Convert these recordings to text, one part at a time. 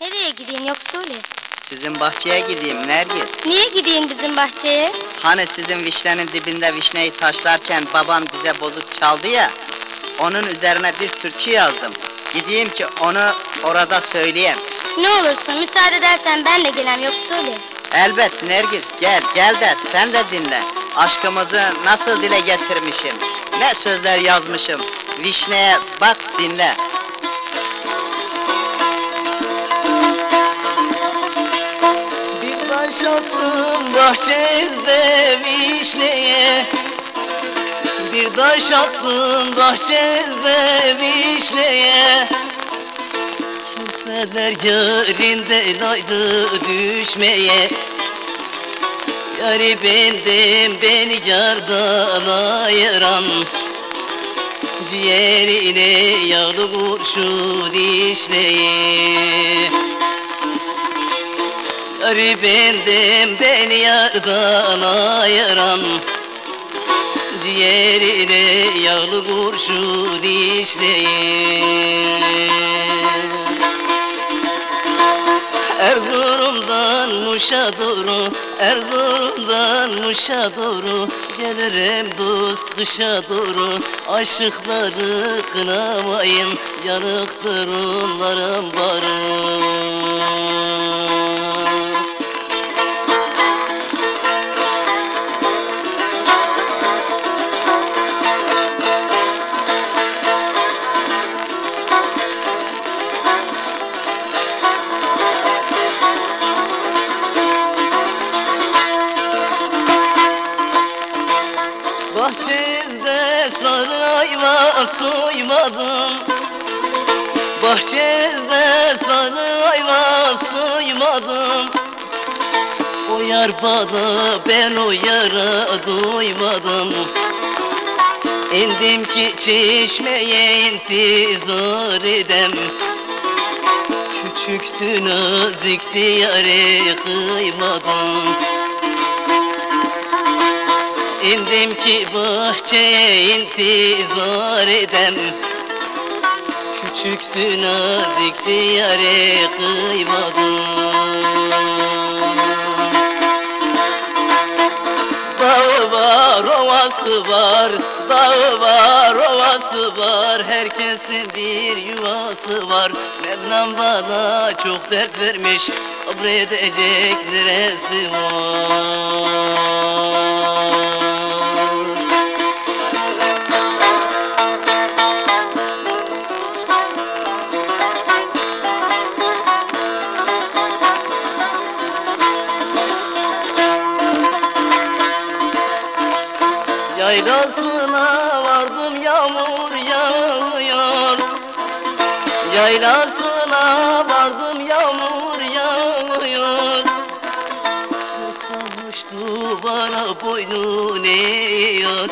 Nereye gideyim yoksa öyle? Sizin bahçeye gideyim Nergis. Niye gideyim bizim bahçeye? Hani sizin vişnenin dibinde vişneyi taşlarken babam bize bozuk çaldı ya. Onun üzerine bir türkü yazdım. Gideyim ki onu orada söyleyeyim. Ne olursun müsaade edersen ben de gelem yoksa öyle. Elbet Nergis gel gel de sen de dinle. Aşkımızı nasıl dile getirmişim. Ne sözler yazmışım. Vişneye bak dinle. Bir taş attım bahçede vişneye. Bir taş attım bahçede vişneye. Kimseler yarinde laydı düşmeye. Yari bendim beni yardan ayıran. Ciğerine yağlı kurşun işleye Bendim beni yardan ayıran. Ciğerine yağlı kurşun işleye Erzurum'dan Muş'a doğru Erzurum'dan Muş'a doğru Gelirim dost kışa doğru. Aşıkları kınamayın Yanıktır onların barı Bahçede sarı ayva soymadım Bahçede sarı ayva soymadım O yar bana ben o yara duymadım. İndim ki çeşmeye intizar edem. Küçüktü nazikti yare kıymadım İndim ki bahçeye intizar edem. Küçüktü nazikti yare kıymadım. Dağı var, ovası var, dağı var, ovası var. Herkesin bir yuvası var. Mevlam bana çok dert vermiş Sabredecek neresi var Yaylasına vardım yağmur yağıyor. Yaylasına vardım yağmur yağıyor. Sarmış duvara boynun eğiyor.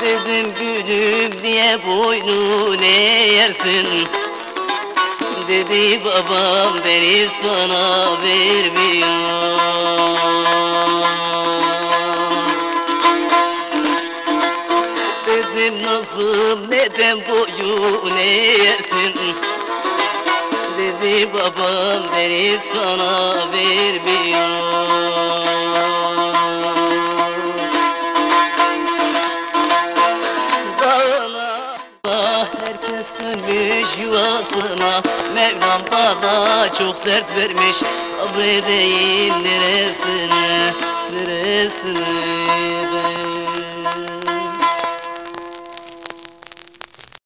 Dedim gülüm niye boynun eğersin. Dedi babam beni sana vermiyor nazım neden boyun eğersin Dedi babam beni sana vermiyor. Herkes dönmüş yuvasına. Mevlam bana çok dert vermiş. Sabredeyim neresine Neresine